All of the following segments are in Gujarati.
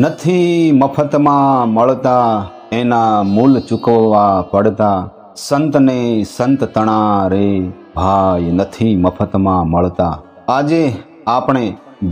નથી મફતમાં મળતા, એના મૂલ ચૂકવવા પડતા. સંતને સંત તણા રે ભાઈ નથી મફતમાં મળતા. આજે આપણે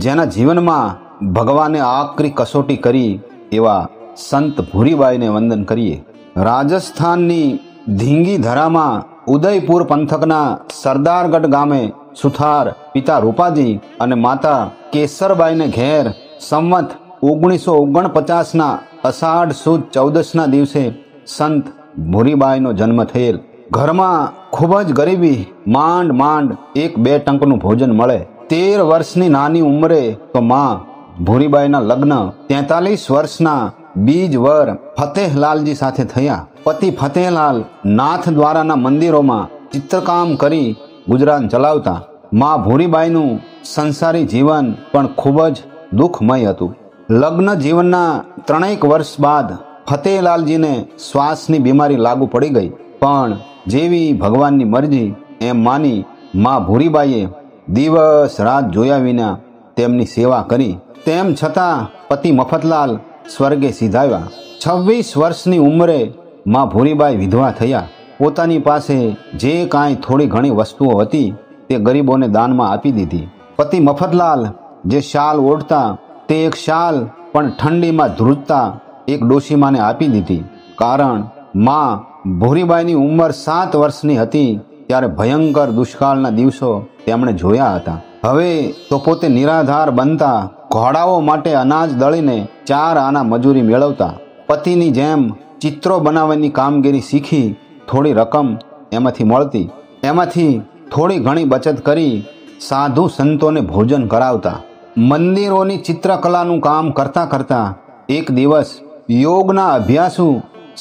જેના જીવનમાં ભગવાને આકરી કસોટી કરી, એવા સંત ભૂરીબાઈને વંદન કરીએ. રાજસ્થાનની ધીંગી ધરામાં ઉદયપુર પંથકના સરદારગઢ ગામે સુથાર પિતા રૂપાજી અને માતા કેસરબાઈને ઘેર સંવત ઓગણીસો ઓગણપચાસના અષાઢ સુદ ચૌદસના દિવસે સંત ભૂરીબાઈનો જન્મ થયેલ. ઘરમાં ખૂબ જ ગરીબી, માંડ માંડ એક બે ટંકનું ભોજન મળે. તેર વર્ષની નાની ઉંમરે તો માં ભૂરીબાઈના લગ્ન તેતાલીસ વર્ષના બીજ વર ફતેહલાલજી સાથે થયા. પતિ ફતેહલાલ નાથ દ્વારાના મંદિરોમાં ચિત્રકામ કરી ગુજરાન ચલાવતા. માં ભૂરીબાઈનું સંસારી જીવન પણ ખૂબ જ દુઃખમય હતું. લગ્ન જીવનના ત્રણેક વર્ષ બાદ ફતેહલાલજીને શ્વાસની બીમારી લાગુ પડી ગઈ. પણ જેવી ભગવાનની મરજી એમ માની મા ભૂરીબાઈએ દિવસ રાત જોયા વિના તેમની સેવા કરી. તેમ છતાં પતિ મફતલાલ સ્વર્ગે સીધાવ્યા. છવ્વીસ વર્ષની ઉંમરે માં ભૂરીબાઈ વિધવા થયા. પોતાની પાસે જે કાંઈ થોડી ઘણી વસ્તુઓ હતી તે ગરીબોને દાનમાં આપી દીધી. પતિ મફતલાલ જે શાલ ઓઢતા તે એક શાલ પણ ઠંડીમાં ધ્રુજતા એક ડોશીમાને આપી દીધી. કારણમાં ભૂરીબાઈની ઉંમર સાત વર્ષની હતી ત્યારે ભયંકર દુષ્કાળના દિવસો તેમણે જોયા હતા. હવે તો પોતે નિરાધાર બનતા ઘોડાઓ માટે અનાજ દળીને ચાર આના મજૂરી મેળવતા. પતિની જેમ ચિત્રો બનાવવાની કામગીરી શીખી થોડી રકમ એમાંથી મળતી. એમાંથી થોડી ઘણી બચત કરી સાધુ સંતોને ભોજન કરાવતા. મંદિરોની ચિત્રકલાનું કામ કરતા કરતા એક દિવસ યોગના અભ્યાસુ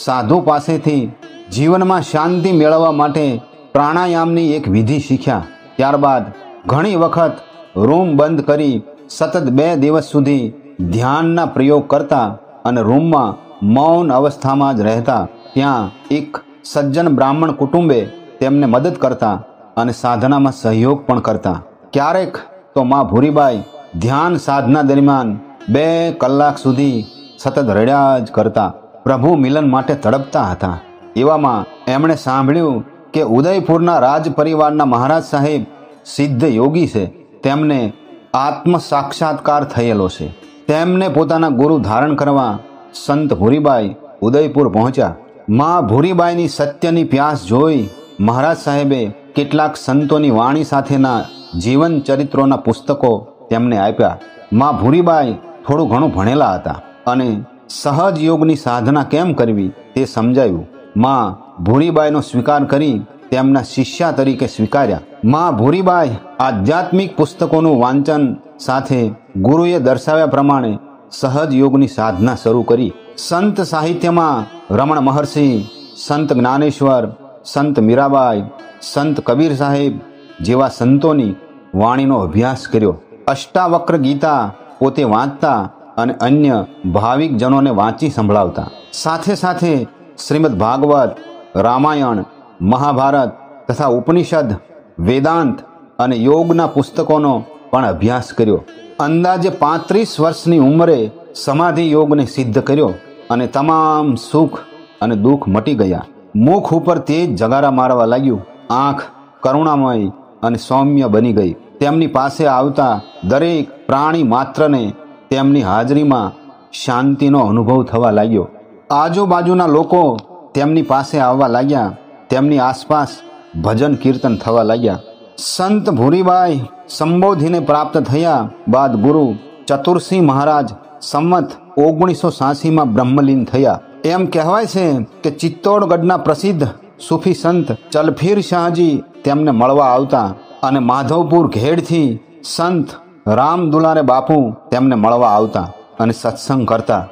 સાધુ પાસેથી જીવનમાં શાંતિ મેળવવા માટે પ્રાણાયામની એક વિધિ શીખ્યા. ત્યારબાદ ઘણી વખત રૂમ બંધ કરી સતત બે દિવસ સુધી ધ્યાનના પ્રયોગ કરતા અને રૂમમાં મૌન અવસ્થામાં જ રહેતા. ત્યાં એક સજ્જન બ્રાહ્મણ કુટુંબે તેમને મદદ કરતા અને સાધનામાં સહયોગ પણ કરતા. ક્યારેક તો મા ભૂરીબાઈ ધ્યાન સાધના દરમિયાન બે કલાક સુધી સતત રડ્યા જ કરતા પ્રભુ મિલન માટે તડપતા હતા. એવામાં એમણે સાંભળ્યું કે ઉદયપુરના રાજ પરિવારના મહારાજ સાહેબ સિદ્ધ યોગી છે. તેમને આત્મ સાક્ષાત્કાર થયેલો છે. તેમને પોતાના ગુરુ ધારણ કરવા સંત ભૂરીબાઈ ઉદયપુર પહોંચ્યા. માં ભૂરીબાઈની સત્યની પ્યાસ જોઈ મહારાજ સાહેબે કેટલાક સંતોની વાણી સાથેના જીવન ચરિત્રોના પુસ્તકો તેમને આપ્યા, માં ભૂરીબાઈ થોડું ઘણું ભણેલા હતા અને સહજ યોગની સાધના કેમ કરવી તે સમજાયું. માં ભૂરીબાઈનો સ્વીકાર કરી તેમના શિષ્યા તરીકે સ્વીકાર્યા. માં ભૂરીબાઈ આધ્યાત્મિક પુસ્તકોનું વાંચન સાથે ગુરુએ દર્શાવ્યા પ્રમાણે સહજ યોગની સાધના શરૂ કરી. સંત સાહિત્યમાં રમણ મહર્ષિ, સંત જ્ઞાનેશ્વર, સંત મીરાબાઈ, સંત કબીર સાહેબ જેવા સંતોની વાણીનો અભ્યાસ કર્યો. અષ્ટાવક્ર ગીતા પોતે વાંચતા અને અન્ય ભાવિક જનોને વાંચી સંભળાવતા. સાથે સાથે શ્રીમદ ભાગવત, રામાયણ, મહાભારત તથા ઉપનિષદ, વેદાંત અને યોગના પુસ્તકોનો પણ અભ્યાસ કર્યો. અંદાજે પાંત્રીસ વર્ષની ઉંમરે સમાધિ યોગને સિદ્ધ કર્યો અને તમામ સુખ અને દુઃખ મટી ગયા. મુખ ઉપર તેજ જગારા મારવા લાગ્યું. આંખ કરુણામય અને સૌમ્ય બની ગઈ. તેમની પાસે આવતા દરેક પ્રાણી માત્રને તેમની હાજરીમાં શાંતિનો અનુભવ થવા લાગ્યો. આજુબાજુના લોકો તેમની પાસે આવવા લાગ્યા. તેમની આસપાસ ભજન કીર્તન થવા લાગ્યા. સંત ભૂરીબાઈ સંબોધીને પ્રાપ્ત થયા બાદ ગુરુ ચતુરસિંહ મહારાજ સંમત ઓગણીસો સાસીમાં બ્રહ્મલીન થયા. એમ કહેવાય છે કે ચિત્તોડગઢના પ્રસિદ્ધ સૂફી સંત ચલફીર શાહજી તેમને મળવા આવતા અને માધવપુર ઘેડથી સંત રામ દુલારે બાપુ તેમને મળવા આવતા અને સત્સંગ કરતા.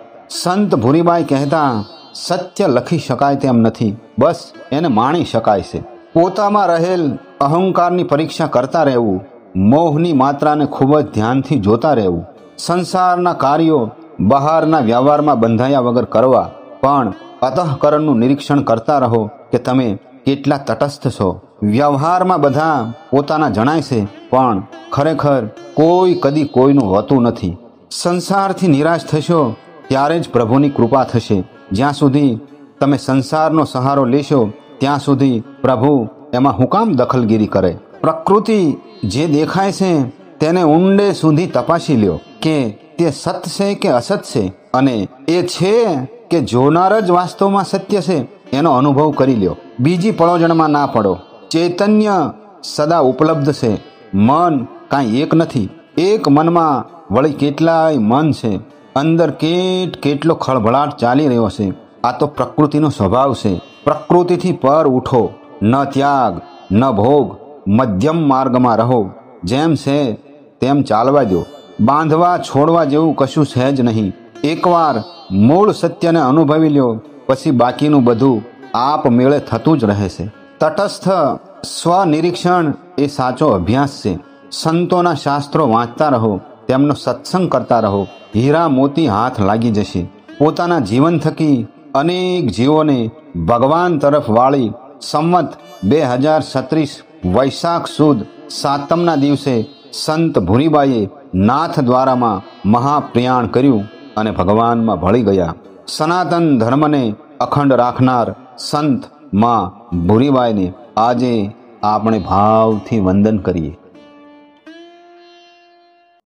સંત ભૂરીબાઈ કહેતા, સત્ય લખી શકાય તેમ નથી, બસ એને માણી શકાય છે. પોતામાં રહેલ અહંકારની પરીક્ષા કરતા રહેવું, મોહની માત્રાને ખૂબ જ ધ્યાનથી જોતા રહેવું. સંસારના કાર્યો બહારના વ્યવહારમાં બંધાયા વગર કરવા, પણ અતઃકરણનું નિરીક્ષણ કરતા રહો કે તમે કેટલા તટસ્થ છો. વ્યવહારમાં બધા પોતાના જણાય છે, પણ ખરેખર કોઈ કદી કોઈનું હોતું નથી. સંસારથી નિરાશ થશો, ત્યારે જ પ્રભુની કૃપા થશે. જ્યાં સુધી તમે સંસારનો સહારો લેશો, ત્યાં સુધી પ્રભુ એમાં હુકામ દખલગીરી કરે. પ્રકૃતિ જે દેખાય છે, તેને ઊંડે સુધી તપાસી લ્યો કે તે સત છે કે અસત છે અને એ છે કે જોનાર જ વાસ્તવમાં સત્ય છે, એનો અનુભવ કરી લ્યો. બીજી પળોજણમાં ના પડો. ચૈતન્ય સદા ઉપલબ્ધ છે. મન કાંઈ એક નથી. એક મનમાં વળી કેટલાય મન છે. અંદર કેટ કેટલો ખળભળાટ ચાલી રહ્યો છે. આ તો પ્રકૃતિનો સ્વભાવ છે. પ્રકૃતિથી પર ઉઠો. ન ત્યાગ, ન ભોગ. મધ્યમ માર્ગમાં રહો. જેમ છે તેમ ચાલવા દો. બાંધવા, છોડવા જેવું કશું છે જ નહીં. એકવાર મૂળ સત્યને અનુભવી લ્યો. પછી બાકીનું બધું આપ મેળે થતું જ રહે છે. તટસ્થ સ્વનિરીક્ષણ એ સાચો અભ્યાસ છે. સંતોના શાસ્ત્રો વાંચતા રહો, તેમનો સત્સંગ કરતા રહો. હીરા મોતી હાથ લાગી જશે. પોતાના જીવન થકી અનેક જીવોને ભગવાન તરફ વાળી સંમત બે હજાર છત્રીસ વૈશાખ સુદ સાતમના દિવસે સંત ભૂરીબાઈએ નાથ દ્વારામાં મહાપ્રયાણ કર્યું અને ભગવાનમાં ભળી ગયા. સનાતન ધર્મને અખંડ રાખનાર સંતમાં ભૂરીબાઈને આજે આપણે ભાવથી વંદન કરીએ.